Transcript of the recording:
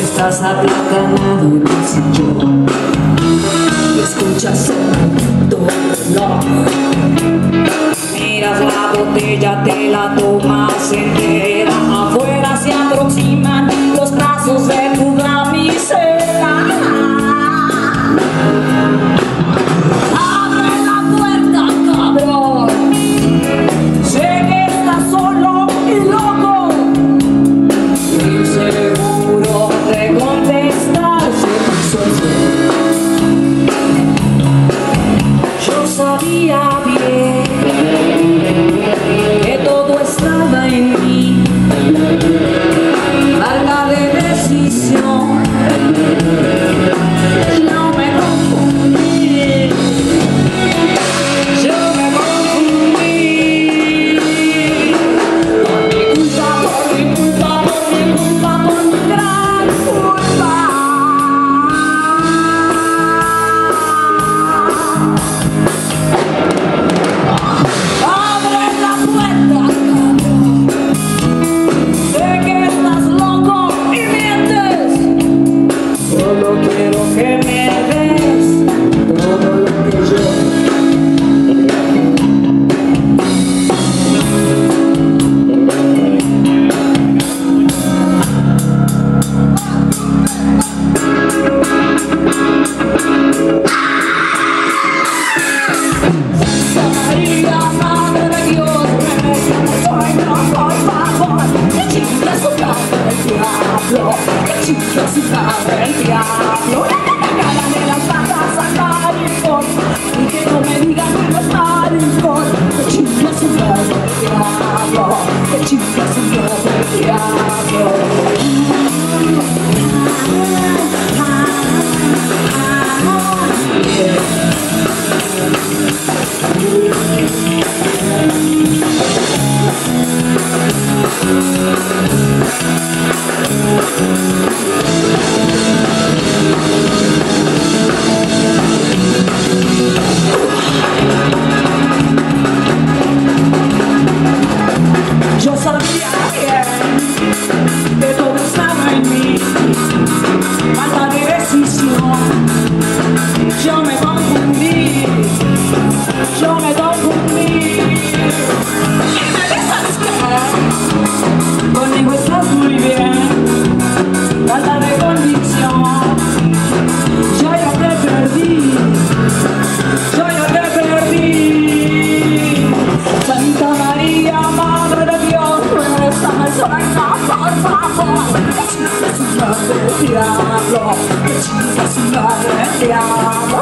Estás aplatanado en el sillón escuchas el reloj. Miras la botella, te la tomas entera pasos de tu mi. sabe el diablo que te de las patas al maricón y que no me digan que no es maricón que chingas un diablo que chingas un diablo Diablo, que chingas la del diablo